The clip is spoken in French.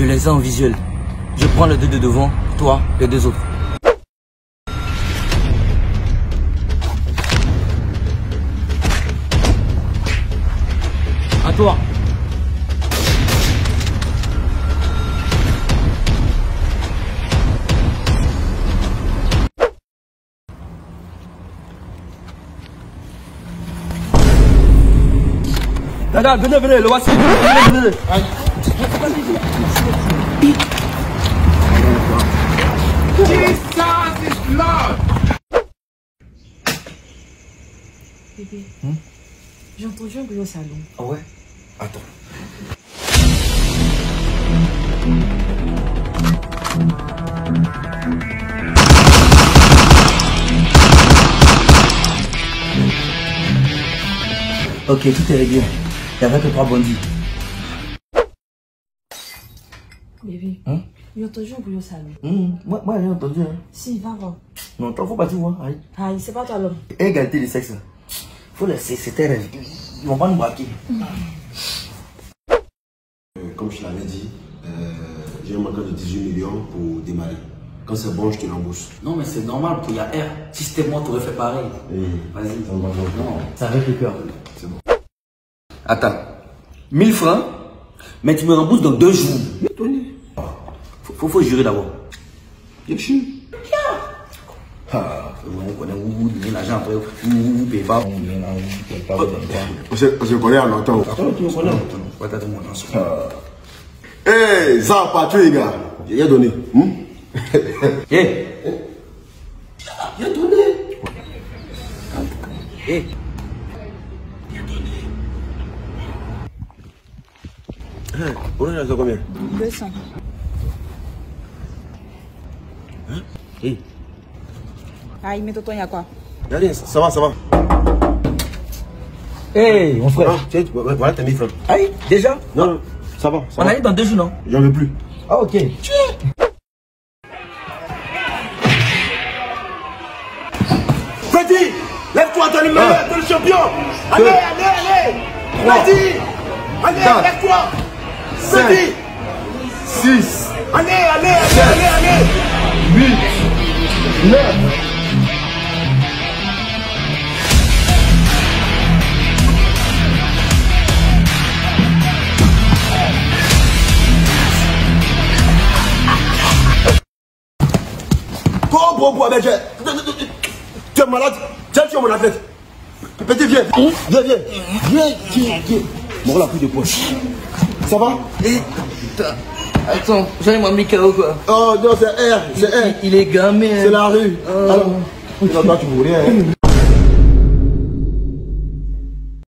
Je les ai en visuel. Je prends les deux de devant, toi, les deux autres. À toi. Dada, venez, venez, le voici. Venez, venez. Jesus is. Bébé, un bruit au salon. Ah ouais Attends. Ok, tout est réglé. Il n'y avait que trois bandits. Bébé, Hein j'ai entendu un bruit au salon. Hum, Moi, moi j'ai entendu. Hein. Si, va voir. Non, toi, faut pas tout voir. Aïe. Aïe, c'est pas toi l'homme. Égalité de sexe. Faut laisser, c'était rêve. Ils vont pas nous braquer. Euh, Comme je l'avais dit, euh, j'ai un manquant de 18 millions pour démarrer. Quand c'est bon, je te rembourse. Non, mais c'est normal, il y a R. Si c'était moi, t'aurais fait pareil. Vas-y. Ça me va, ça me va. Non, c'est avec le cœur. C'est bon. Attends. 1000 francs, mais tu me rembourses dans deux jours. Faut, faut jurer d'abord. Bien sûr. Ah, on connaît où vous donnez l'argent après, où vous payez pas. On donne l'argent, vous payez pas, vous donnez pas. On se, on se connaît en longtemps. Attends, tu me connais. T'as tout mon temps. Hé, ça a pas tué, les gars. J'ai donné. Hum? Eh! J'ai donné. Eh! On est à combien? 200. Eh! Aïe, mais tonton, il y a quoi? Allez, ça va, ça va. Eh, mon frère! Ah, tiens, voilà tes 1000 francs. Aïe, déjà? Non, non, ça va, ça On va. arrive dans deux jours, non? J'en veux plus. Ah, ok. Petit, lève-toi, t'es le meilleur, t'es le champion. Allez, allez, allez. Petit, allez, lève-toi. Petit, 6, allez, allez, allez, allez, allez. 8, 9. Bon, bon, bon, mais je... Tu es malade Tiens, tu es mon athlète. Petit, viens. Viens, viens. Viens, viens, viens. Bon, la plus de poche. Ça va? Attends, j'en ai mon Mikao, quoi. Oh non, c'est R, c'est R. Il, il est gamé. C'est la rue. Alors, non, toi, tu rien. hein.